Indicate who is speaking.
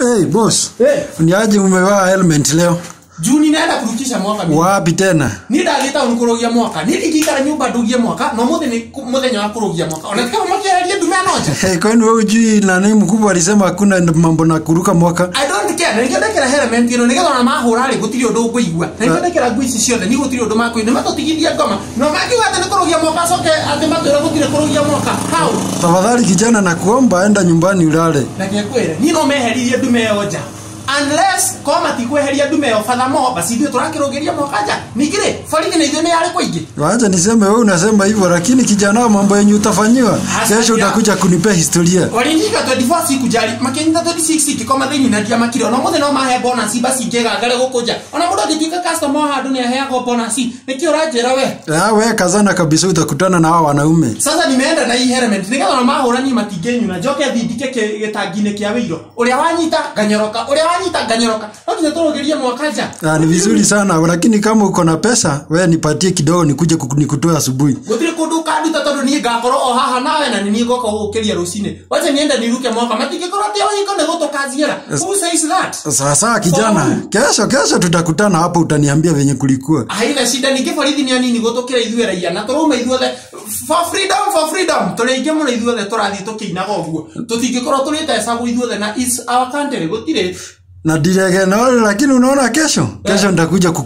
Speaker 1: Hey, boss.
Speaker 2: Hey.
Speaker 1: Ni aje umevaa helmet leo?
Speaker 2: juu ninaenda kurukisha mwaka mimi
Speaker 1: Wapi tena?
Speaker 2: ni ndagita unikurugia mwaka ni ndingikara nyumba ndugie mwaka no muthi ni muthenya wa kurugia mwaka Unataka mwaka ya ndume anoja
Speaker 1: Hey, kwani wewe hujui nani mkubwa alisema hakuna mambo na kuruka mwaka?
Speaker 2: I helmet ona na ngui ici ciothe matũtigithia ngoma. No mwaka mwaka. Hau?
Speaker 1: Tafadhali kijana na kuomba enda nyumbani ulale.
Speaker 2: na niĩ no meheririe ndume yo nja. Unless ko matikweheria ndume ĩyo fathamo basi ithuĩ tũrakĩrũgĩria mwaka nja? Ningĩ rĩ borithi ni ithuĩ yale kwa kũingĩ
Speaker 1: Wacha niseme wewe unasema hivyo lakini kijana mambo yenye utafanyiwa kesho utakuja kunipea historia.
Speaker 2: warindiga 24 siku jari makinyita 26 kikoma thini na dia makiro. Na mothe no mahe bonus basi ingĩgangare gũkũ gukuja. ona mũndũ angĩtuĩka customer wa ni hea aheagwo bonus Niki ũranjĩra we
Speaker 1: Ah, we kazana kabisa utakutana na hao wanaume.
Speaker 2: sasa nimeenda na hii helmet nĩgetha ona matigenyu na joke thindike gĩtangi-inĩ kia wĩiro ũrĩa wanyita ganyoroka. Uria wanyita ganyoroka. no nginya tũrũgĩrie mwaka nja
Speaker 1: Ah, ni vizuri sana lakini kama uko na pesa we nipatie kidogo nikuje nikutoe asubuhi.
Speaker 2: ũkanduta tondũ niĩ ngakorwo o haha nawe na ngoka wacha niruke mwaka. Who says that?
Speaker 1: Sasa kijana, kesho kesho tutakutana hapo utaniambia venye kulikuwa.
Speaker 2: haina shida. Anini ithuĩ raia. Na tũrauma ithuothe. For freedom for freedom. Tũrĩ aingĩ mũno ithuothe tũrathiĩ tũkĩinaga ũguo. Tũtingĩkorwo tũrĩte ecagũ ithuothe na is our country. Gũtirĩ.
Speaker 1: Na lakini unaona kesho. Kesho nitakuja kukule